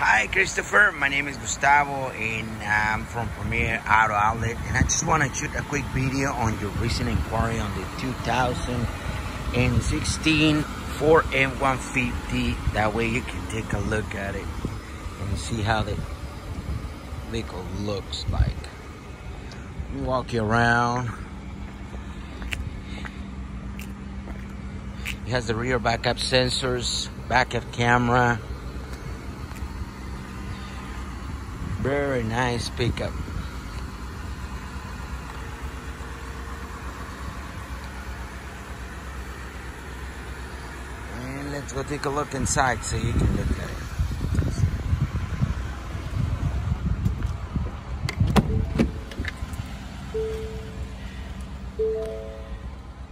Hi, Christopher. My name is Gustavo, and I'm from Premier Auto Outlet. And I just want to shoot a quick video on your recent inquiry on the 2016 Ford F-150. That way you can take a look at it and see how the vehicle looks like. Let me walk you around. It has the rear backup sensors, backup camera, Very nice pickup. And let's go take a look inside so you can look at it.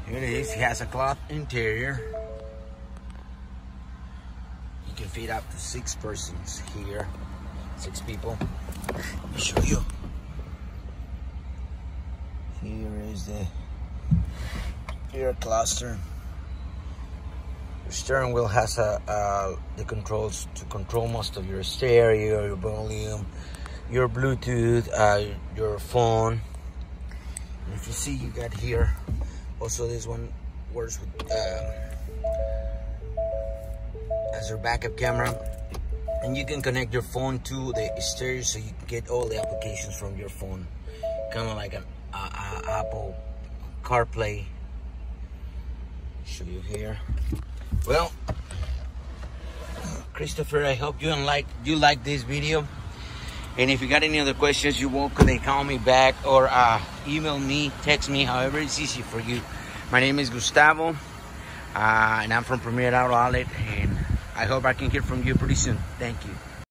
Here it is. It has a cloth interior. You can fit up to six persons here six people. Let me show you. Here is the rear cluster. Your steering wheel has a, uh, the controls to control most of your stereo, your volume, your Bluetooth, uh, your phone. And if you see, you got here. Also, this one works with uh, as your backup camera and you can connect your phone to the stereo so you can get all the applications from your phone. Kind of like an apple carplay. Show you here. Well christopher i hope you like you like this video. And if you got any other questions you welcome to call me back or uh, email me text me however it's easy for you. My name is gustavo uh, and i'm from premier auto outlet I hope I can hear from you pretty soon. Thank you.